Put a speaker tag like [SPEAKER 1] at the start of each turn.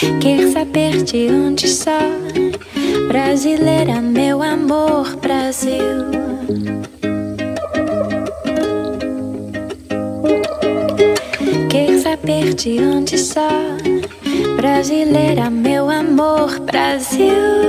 [SPEAKER 1] Quer saber de onde sou? Brasileira, meu amor, Brasil. Quer saber de onde sou? Brasileira, meu amor, Brasil.